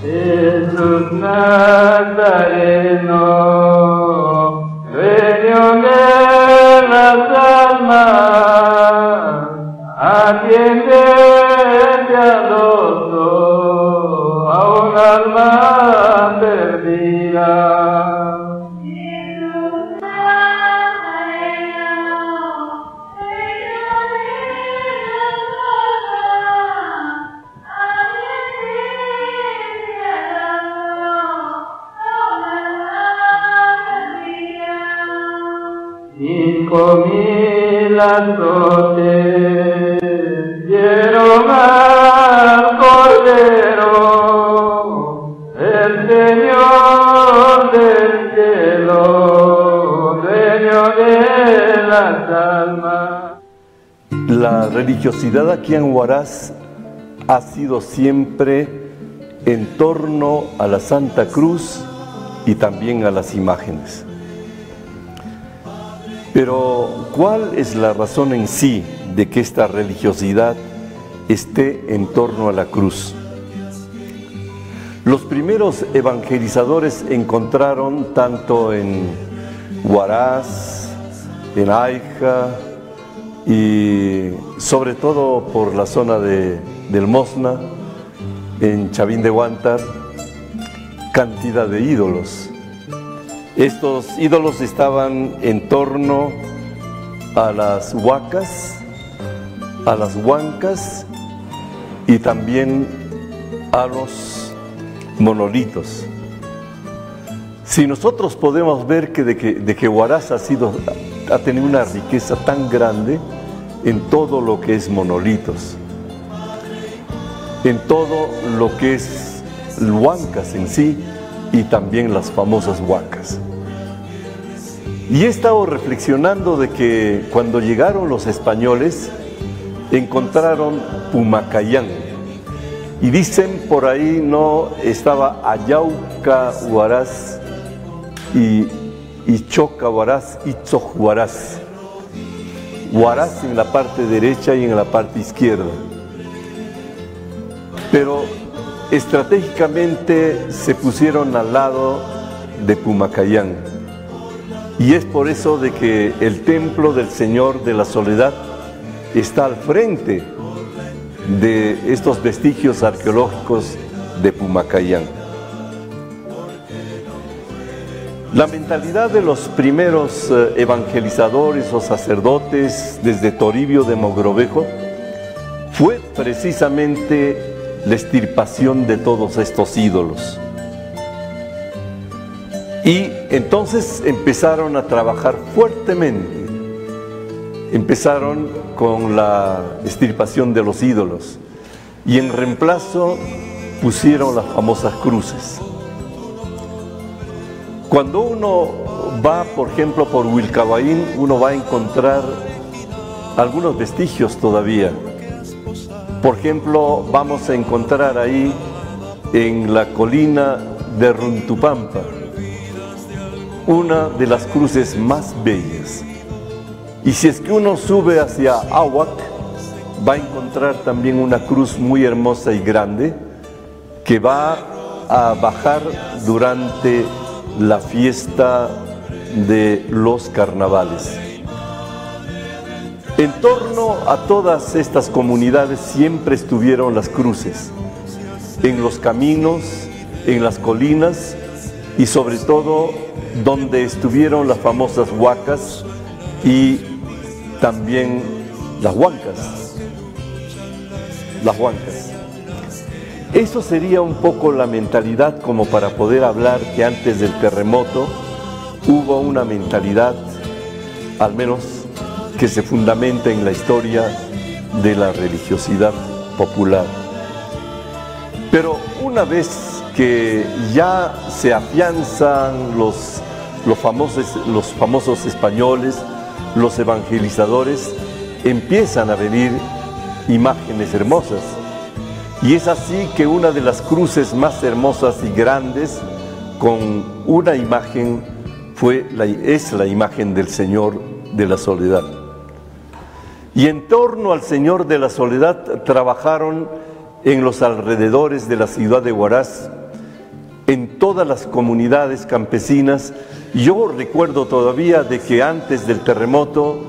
Jesús Nazareno, dueño de las almas, atiende piadoso a un alma perdida. Cinco mil azotes dieron al Cordero, el Señor del cielo, dueño de las almas. La religiosidad aquí en Huaraz ha sido siempre en torno a la Santa Cruz y también a las imágenes. Pero, ¿cuál es la razón en sí de que esta religiosidad esté en torno a la cruz? Los primeros evangelizadores encontraron tanto en Huaraz, en Aija y sobre todo por la zona de, del Mosna, en Chavín de Huántar, cantidad de ídolos. Estos ídolos estaban en torno a las huacas, a las huancas y también a los monolitos. Si nosotros podemos ver que de que, de que Huaraz ha, sido, ha tenido una riqueza tan grande en todo lo que es monolitos, en todo lo que es huancas en sí y también las famosas huacas. Y he estado reflexionando de que cuando llegaron los españoles encontraron Pumacayán. Y dicen por ahí no estaba Ayauca Huaraz y Ichoca Huaraz, Itzoc Huaraz. Huaraz en la parte derecha y en la parte izquierda. Pero estratégicamente se pusieron al lado de Pumacayán. Y es por eso de que el templo del Señor de la Soledad está al frente de estos vestigios arqueológicos de Pumacayán. La mentalidad de los primeros eh, evangelizadores o sacerdotes desde Toribio de Mogrovejo fue precisamente la extirpación de todos estos ídolos. Y entonces empezaron a trabajar fuertemente. Empezaron con la extirpación de los ídolos y en reemplazo pusieron las famosas cruces. Cuando uno va, por ejemplo, por Wilcabaín, uno va a encontrar algunos vestigios todavía. Por ejemplo, vamos a encontrar ahí en la colina de Runtupampa una de las cruces más bellas. Y si es que uno sube hacia Ahuac, va a encontrar también una cruz muy hermosa y grande que va a bajar durante la fiesta de los carnavales. En torno a todas estas comunidades siempre estuvieron las cruces, en los caminos, en las colinas y sobre todo donde estuvieron las famosas huacas y también las huancas. Las huancas. Eso sería un poco la mentalidad como para poder hablar que antes del terremoto hubo una mentalidad, al menos que se fundamenta en la historia de la religiosidad popular. Pero una vez que ya se afianzan los, los, famosos, los famosos españoles, los evangelizadores, empiezan a venir imágenes hermosas. Y es así que una de las cruces más hermosas y grandes con una imagen fue la, es la imagen del Señor de la Soledad. Y en torno al Señor de la Soledad trabajaron en los alrededores de la ciudad de Huaraz en todas las comunidades campesinas. Yo recuerdo todavía de que antes del terremoto,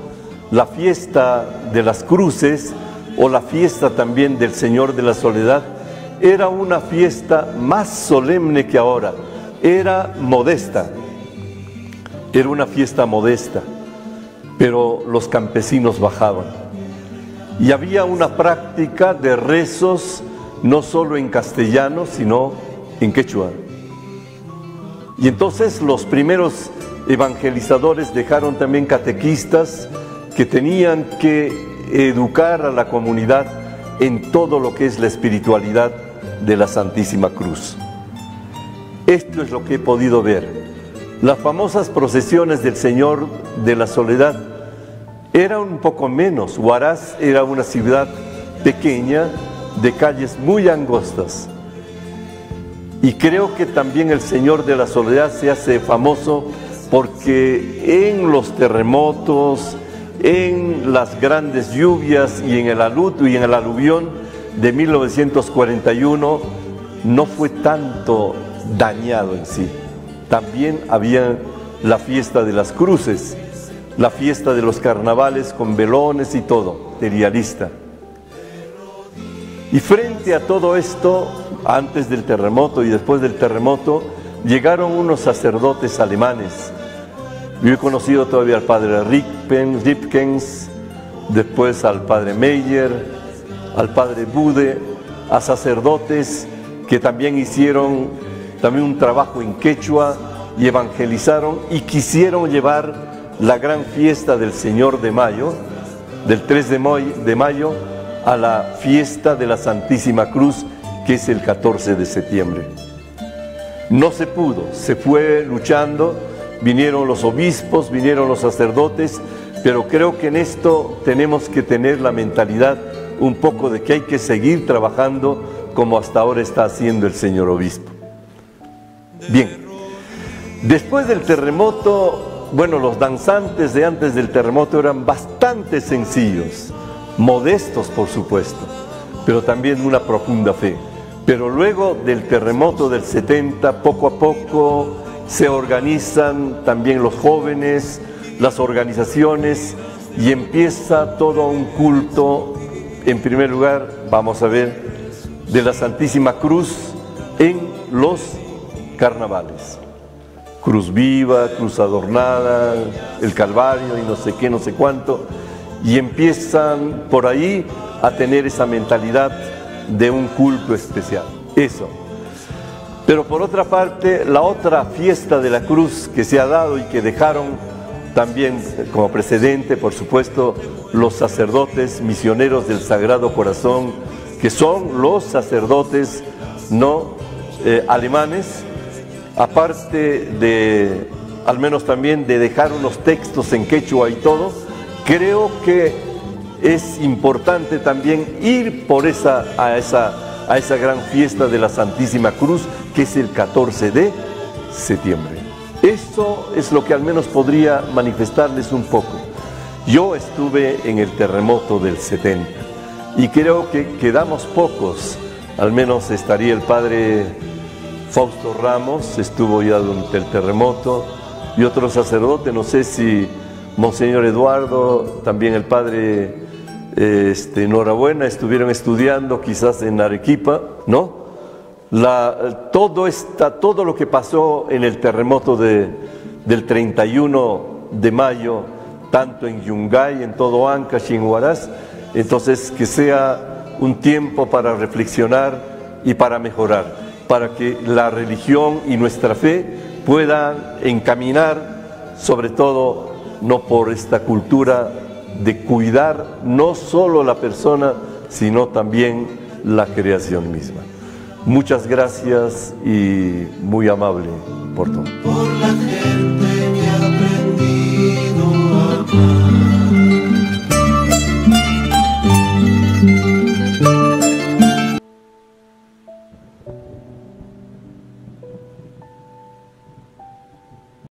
la fiesta de las cruces o la fiesta también del Señor de la Soledad era una fiesta más solemne que ahora, era modesta, era una fiesta modesta, pero los campesinos bajaban. Y había una práctica de rezos no solo en castellano, sino en quechua. Y entonces los primeros evangelizadores dejaron también catequistas que tenían que educar a la comunidad en todo lo que es la espiritualidad de la Santísima Cruz. Esto es lo que he podido ver. Las famosas procesiones del Señor de la Soledad eran un poco menos. Huaraz era una ciudad pequeña de calles muy angostas y creo que también el Señor de la Soledad se hace famoso porque en los terremotos, en las grandes lluvias y en el aluto y en el aluvión de 1941 no fue tanto dañado en sí. También había la fiesta de las cruces, la fiesta de los carnavales con velones y todo, terialista. Y frente a todo esto, antes del terremoto y después del terremoto, llegaron unos sacerdotes alemanes. Yo he conocido todavía al padre Ripkens, después al padre Meyer, al padre Bude, a sacerdotes que también hicieron también un trabajo en quechua y evangelizaron y quisieron llevar la gran fiesta del Señor de Mayo, del 3 de mayo, a la fiesta de la Santísima Cruz, que es el 14 de septiembre. No se pudo, se fue luchando, vinieron los obispos, vinieron los sacerdotes, pero creo que en esto tenemos que tener la mentalidad un poco de que hay que seguir trabajando como hasta ahora está haciendo el señor obispo. Bien, después del terremoto, bueno, los danzantes de antes del terremoto eran bastante sencillos modestos por supuesto, pero también una profunda fe. Pero luego del terremoto del 70, poco a poco se organizan también los jóvenes, las organizaciones y empieza todo un culto, en primer lugar, vamos a ver, de la Santísima Cruz en los carnavales. Cruz viva, cruz adornada, el Calvario y no sé qué, no sé cuánto y empiezan por ahí a tener esa mentalidad de un culto especial. Eso. Pero por otra parte, la otra fiesta de la cruz que se ha dado y que dejaron también como precedente, por supuesto, los sacerdotes misioneros del Sagrado Corazón, que son los sacerdotes no eh, alemanes, aparte de, al menos también de dejar unos textos en quechua y todo, creo que es importante también ir por esa, a, esa, a esa gran fiesta de la Santísima Cruz, que es el 14 de septiembre. Eso es lo que al menos podría manifestarles un poco. Yo estuve en el terremoto del 70 y creo que quedamos pocos, al menos estaría el padre Fausto Ramos, estuvo ya durante el terremoto, y otro sacerdote, no sé si Monseñor Eduardo, también el padre este, Enhorabuena, estuvieron estudiando quizás en Arequipa, ¿no? Todo, esta, todo lo que pasó en el terremoto de, del 31 de mayo, tanto en Yungay, en todo Ancash y en Huaraz, entonces que sea un tiempo para reflexionar y para mejorar, para que la religión y nuestra fe puedan encaminar sobre todo no por esta cultura de cuidar no solo la persona, sino también la creación misma. Muchas gracias y muy amable por todo.